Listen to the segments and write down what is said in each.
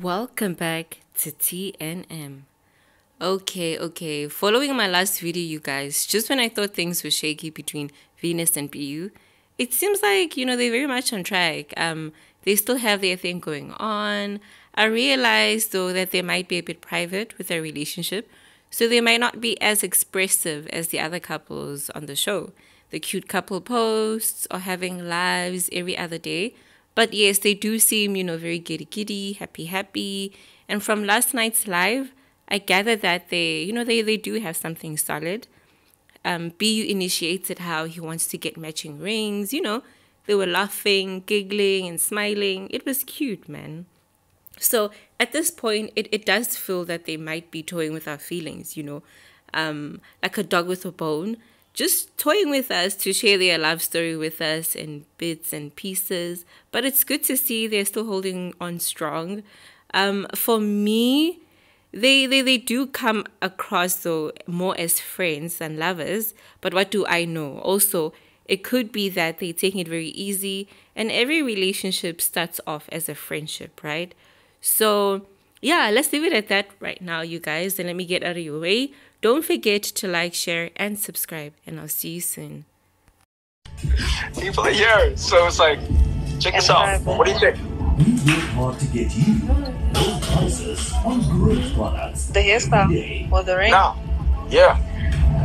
Welcome back to TNM. Okay, okay. Following my last video, you guys, just when I thought things were shaky between Venus and BU, it seems like, you know, they're very much on track. Um, they still have their thing going on. I realized, though, that they might be a bit private with their relationship, so they might not be as expressive as the other couples on the show. The cute couple posts or having lives every other day but yes, they do seem, you know, very giddy giddy, happy happy. And from last night's live, I gather that they, you know, they, they do have something solid. Um, BU initiated how he wants to get matching rings, you know. They were laughing, giggling, and smiling. It was cute, man. So at this point, it, it does feel that they might be toying with our feelings, you know, um, like a dog with a bone just toying with us to share their love story with us in bits and pieces. But it's good to see they're still holding on strong. Um, for me, they, they they do come across though more as friends than lovers. But what do I know? Also, it could be that they're taking it very easy, and every relationship starts off as a friendship, right? So yeah, let's leave it at that right now, you guys, and let me get out of your way. Don't forget to like, share, and subscribe, and I'll see you soon. People are here, so it's like, check this out. What do you think? We work hard to get you low prices on great products. The hairstyle or the ring. Now, yeah,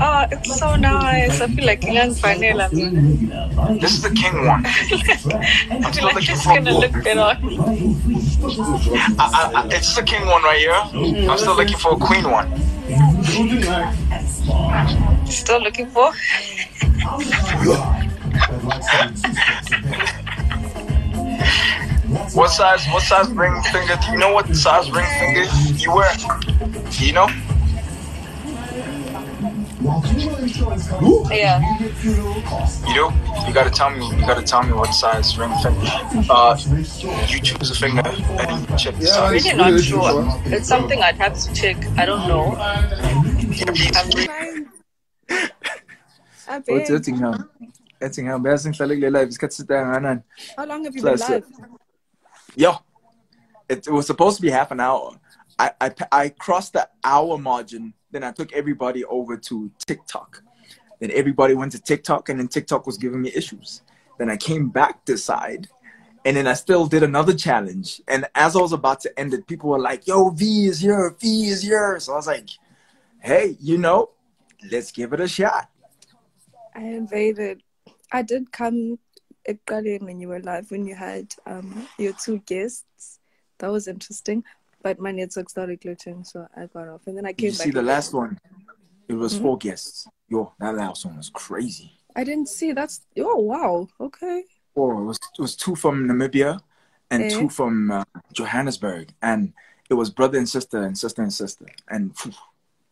Oh, it's so nice. I feel like young vanilla. this is the king one. I feel like it's gonna look better. I, I, I, it's the king one right here. I'm still looking for a queen one. Still looking for? What size? What size ring finger? Do you know what size ring finger you wear? Do you know? Yeah. You do? You gotta tell me. You gotta tell me what size ring finger. Uh, you choose a finger and you check the I'm really not sure. It's something I'd have to check. I don't know. I'm really I What's bet. Ettingham? Ettingham, wer ist denn klar live? Isikhathi sidangakanani? How long have you been Plus, live? Yo, it, it was supposed to be half an hour. I, I I crossed the hour margin. Then I took everybody over to TikTok. Then everybody went to TikTok, and then TikTok was giving me issues. Then I came back this side, and then I still did another challenge. And as I was about to end it, people were like, "Yo, V is here. V is here." So I was like, "Hey, you know, let's give it a shot." I invaded. I did come Ekuqaleni when you were live when you had um your two guests. That was interesting. But my network started glitching, so I got off. And then I Did came you back. see the last one? It was Mhm. four guests. Yo, that last one was crazy. I didn't see. That's oh wow. Okay. Oh, It was it was two from Namibia, and Eh? two from uh, Johannesburg, and it was brother and sister and sister and sister, and phew,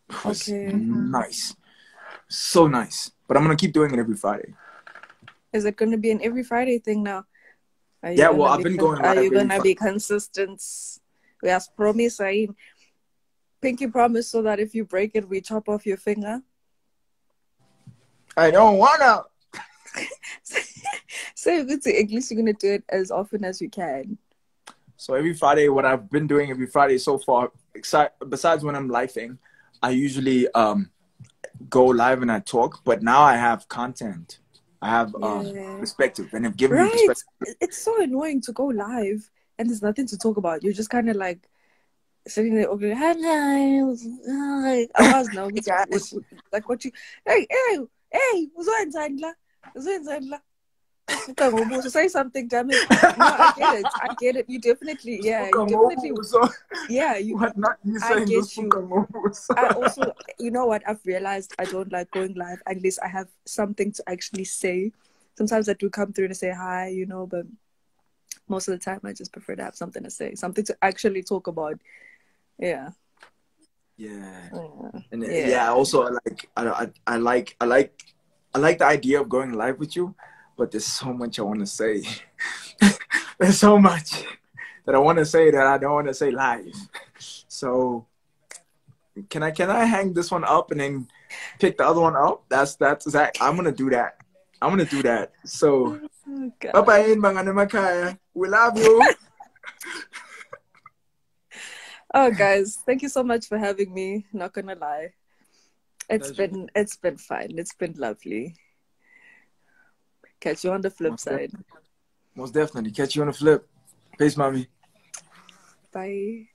it was Okay. nice, so nice. But I'm gonna keep doing it every Friday. Is it going to be an every Friday thing now? Are you Yeah, gonna well, I've been con- going Are you gonna be consistent? We have promise. I pinky promise so that if you break it, we chop off your finger. I don't wanna. so good to at least you're gonna do it as often as you can. So every Friday, what I've been doing every Friday so far, besides when I'm living, I usually um go live and I talk. But now I have content. I have um, perspective, and i've given me Right. perspective. It's so annoying to go live and there's nothing to talk about. You're just kind of like sitting there, okay, hi hi. I was no, Guys. like what you, hey, hey, hey, uzwenzani? Uzwenzani la? Uka ngobuso, Say something, damn it. No, I get it. I get it. You definitely, yeah, you definitely, yeah. You, what not you I get you. I also, you know what? I've realized I don't like going live unless I have something to actually say. Sometimes I do come through to say hi, you know, but most of the time I just prefer to have something to say, something to actually talk about. Yeah. Yeah. Yeah. And uh, Yeah. yeah, also I like I, I I like I like I like the idea of going live with you, but there's so much I want to say. there's so much that I want to say that I don't want to say live. So can I can I hang this one up and then pick the other one up? That's that's exact. I'm gonna do that. I'm gonna do that. So Oh, God. bye bye mga namakaya. We love you. Oh, guys, thank you so much for having me. Not gonna lie, it's Pleasure. been it's been fun. It's been lovely. Catch you on the flip Most side. Most definitely. Catch you on the flip. Peace, mommy. Bye.